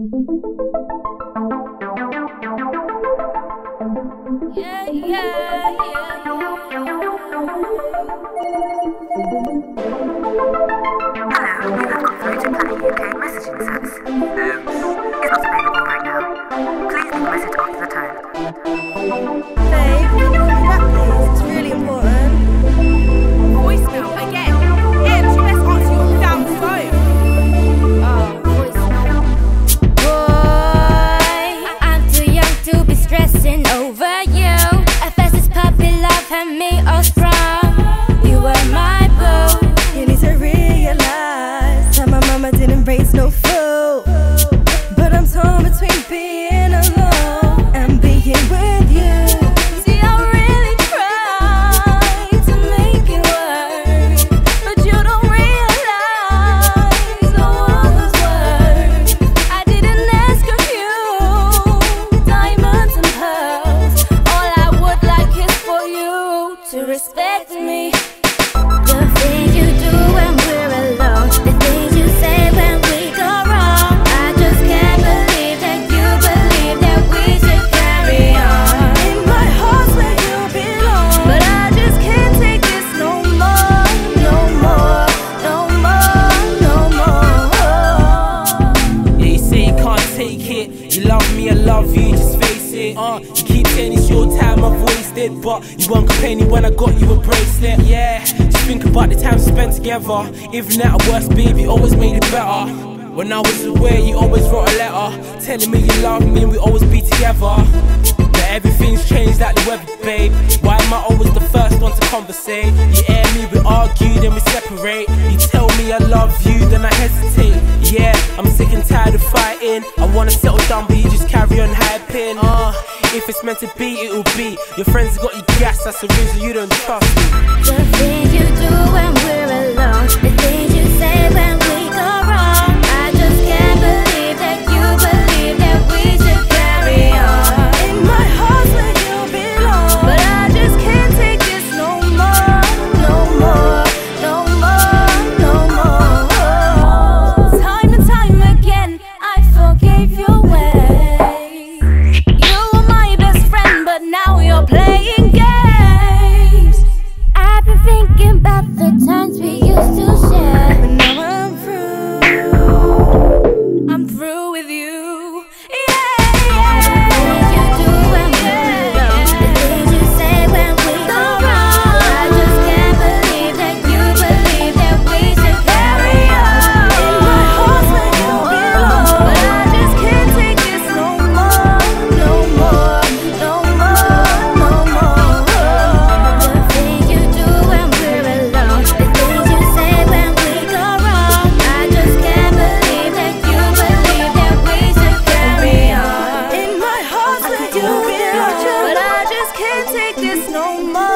Yeah, yeah, yeah, Hello, you have got through to Planet UK messaging service. It's no fool. You love me, I love you, just face it. Uh, you keep saying it's your time I've wasted, but you weren't complaining when I got you a bracelet. Yeah, just think about the time spent together. Even at our worst, baby, always made it better. When I was away, you always wrote a letter telling me you love me and we always be together. But everything's changed like the weather, babe. Why am I always the first one to conversate? You fighting. I wanna settle down, but you just carry on hyping. Uh, if it's meant to be, it'll be. Your friends got you gas, that's the reason you don't trust me. The things you do when we're alone, with you. this no more.